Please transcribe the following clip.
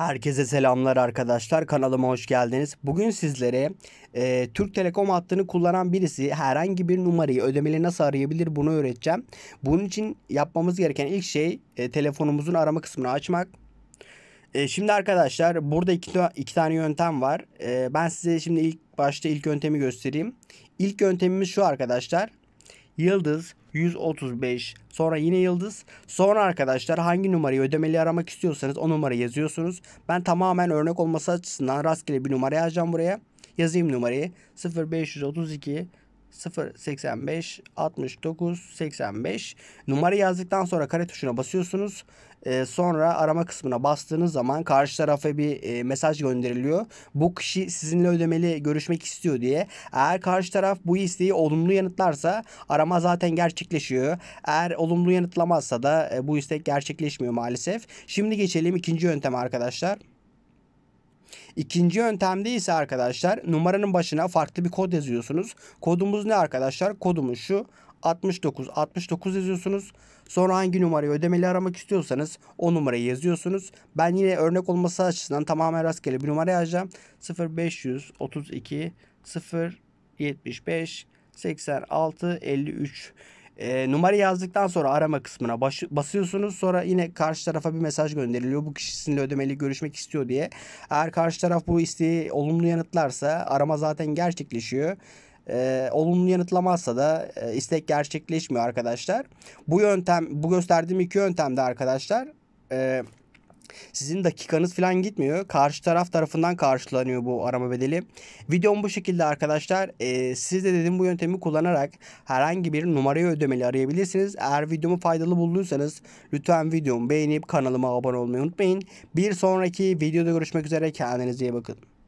Herkese selamlar arkadaşlar. Kanalıma hoş geldiniz. Bugün sizlere e, Türk Telekom hattını kullanan birisi herhangi bir numarayı ödemeli nasıl arayabilir bunu öğreteceğim. Bunun için yapmamız gereken ilk şey e, telefonumuzun arama kısmını açmak. E, şimdi arkadaşlar burada iki, iki tane yöntem var. E, ben size şimdi ilk başta ilk yöntemi göstereyim. İlk yöntemimiz şu arkadaşlar. Yıldız 135 sonra yine yıldız sonra arkadaşlar hangi numarayı ödemeli aramak istiyorsanız o numarayı yazıyorsunuz. Ben tamamen örnek olması açısından rastgele bir numara yazacağım buraya. Yazayım numarayı 0532 085 69 85 numara yazdıktan sonra kare tuşuna basıyorsunuz. Ee, sonra arama kısmına bastığınız zaman karşı tarafa bir e, mesaj gönderiliyor. Bu kişi sizinle ödemeli görüşmek istiyor diye. Eğer karşı taraf bu isteği olumlu yanıtlarsa arama zaten gerçekleşiyor. Eğer olumlu yanıtlamazsa da e, bu istek gerçekleşmiyor maalesef. Şimdi geçelim ikinci yönteme arkadaşlar. İkinci yöntemde ise arkadaşlar numaranın başına farklı bir kod yazıyorsunuz. Kodumuz ne arkadaşlar? Kodumuz şu 69 69 yazıyorsunuz. Sonra hangi numarayı ödemeli aramak istiyorsanız o numarayı yazıyorsunuz. Ben yine örnek olması açısından tamamen rastgele bir numara yazacağım. 0532 075 86 53 e, numara yazdıktan sonra arama kısmına baş, basıyorsunuz. Sonra yine karşı tarafa bir mesaj gönderiliyor. Bu kişi sizinle ödemeli görüşmek istiyor diye. Eğer karşı taraf bu isteği olumlu yanıtlarsa arama zaten gerçekleşiyor. E, olumlu yanıtlamazsa da e, istek gerçekleşmiyor arkadaşlar. Bu yöntem, bu gösterdiğim iki yöntemde arkadaşlar e, sizin dakikanız falan gitmiyor. Karşı taraf tarafından karşılanıyor bu arama bedeli. Videom bu şekilde arkadaşlar. Ee, siz de dedim bu yöntemi kullanarak herhangi bir numarayı ödemeli arayabilirsiniz. Eğer videomu faydalı bulduysanız lütfen videomu beğenip kanalıma abone olmayı unutmayın. Bir sonraki videoda görüşmek üzere. Kendinize iyi bakın.